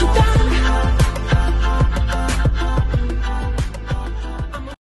you got.